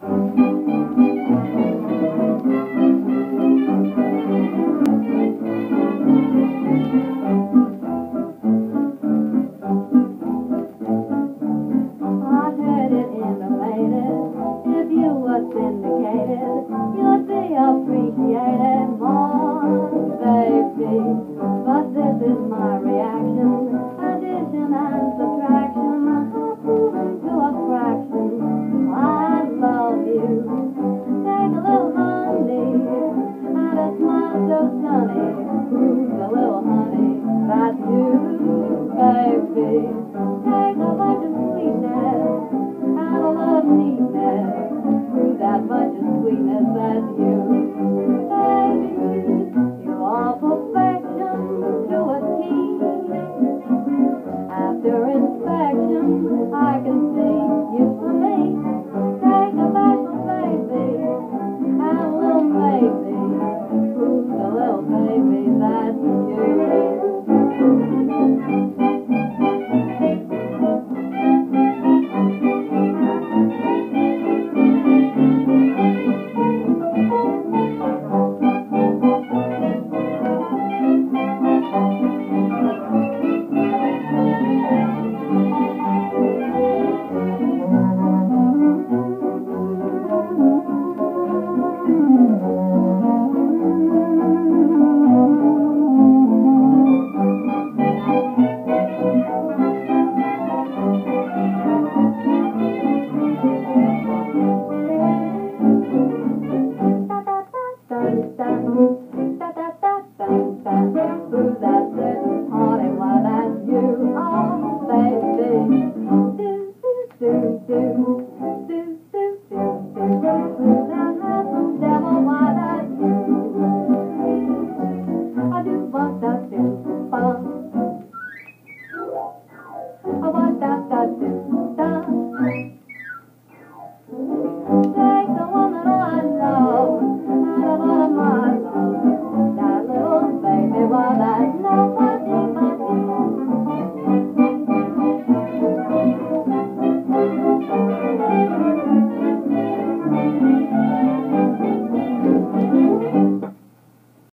Thank sunny, a little honey. That's you, baby. Take a bunch of sweetness lot of neatness. Prove that much of sweetness as you.